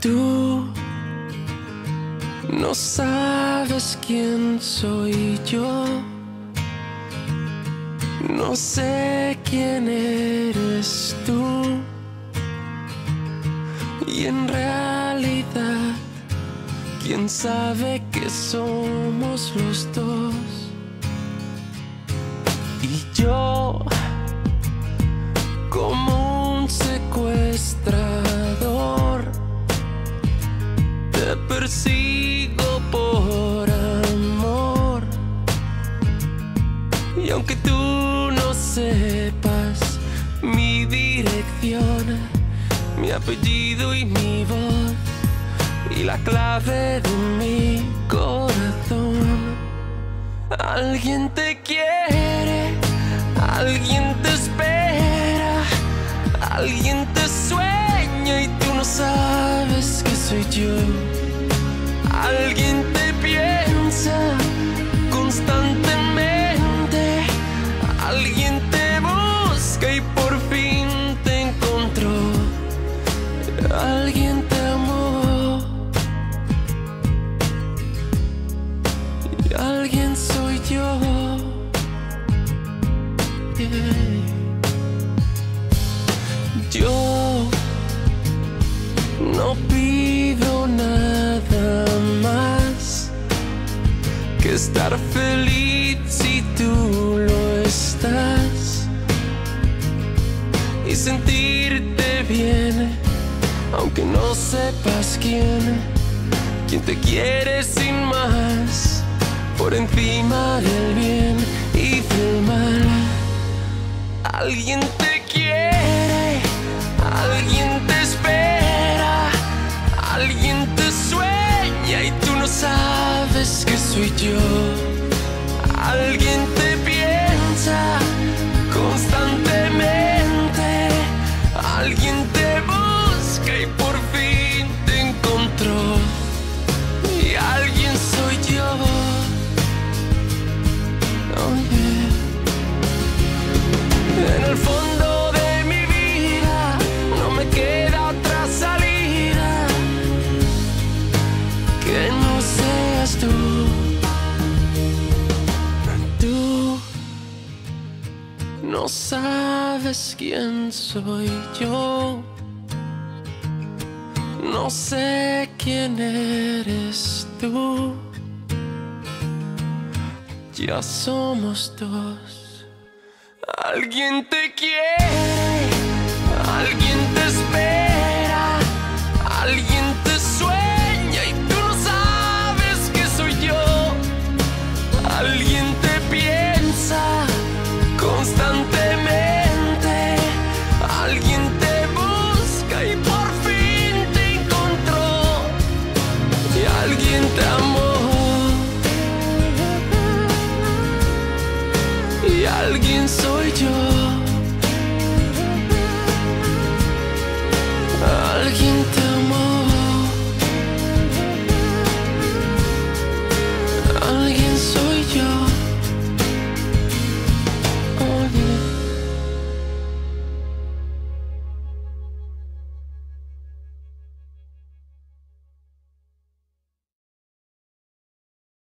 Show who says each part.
Speaker 1: Tú no sabes quién soy yo. No sé quién eres tú. Y en realidad, quién sabe que somos los dos. Y yo, persigo por amor. Y aunque tú no sepas mi dirección, mi apellido y mi voz, y la clave de mi corazón, alguien te quiere, alguien te espera, alguien te sueña y tú no sabes que soy yo. Alguien te piensa constantemente. Alguien te busca y por fin te encontró. Alguien te amó. Y alguien soy yo. Yo no pido estar feliz si tú lo estás y sentirte bien, aunque no sepas quién, quién te quiere sin más, por encima del bien y del mal. Alguien te sabes que soy yo. Alguien sabes quién soy yo. No sé quién eres tú. Ya somos dos. Alguien te quiere, Alguien te busca y por fin te encontró y alguien te amó y alguien soy yo alguien.